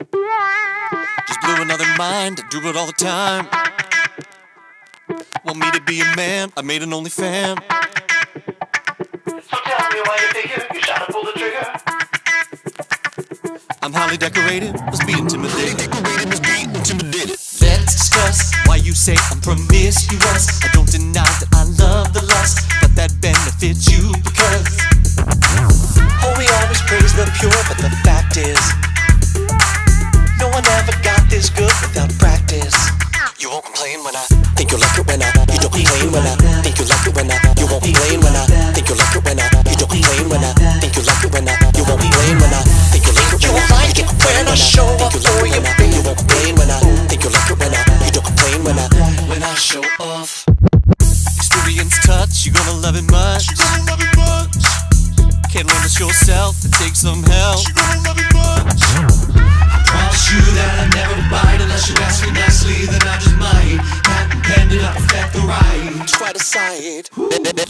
Just blew another mind, I do it all the time. Want me to be a man? I made an OnlyFan. So tell me why you figure you shot to pull the trigger. I'm highly decorated, must be intimidated. Decorated, must be intimidated. Let's discuss why you say I'm promiscuous. I don't deny that I love the lust, but that benefits you because. You won't complain when I think you like it when I you don't complain when I think you like it when I you won't complain when I think you like it when I you don't complain when I think you like it when I you won't complain when I think you like it You when I like it when I show up for you, you won't complain when I think you like it when I you don't complain when I when I show off. Experience touch, you're gonna love it much. You're gonna love it much. Can't learn this yourself, it takes some help. You're gonna love it much. I Promise you decide.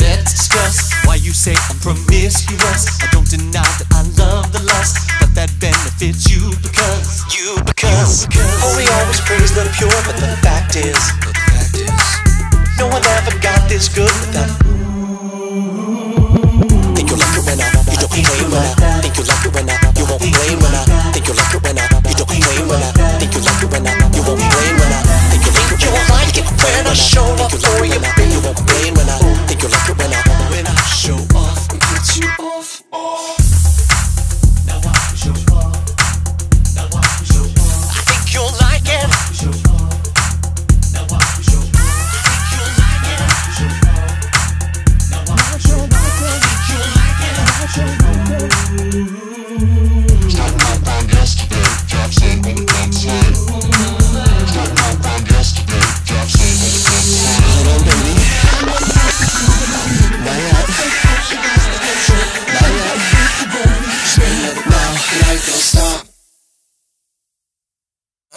Let's discuss why you say I'm promiscuous. I don't deny that I love the lust, but that benefits you because you because Oh, we always praise the pure, but the fact is, the fact is no one ever got this good off.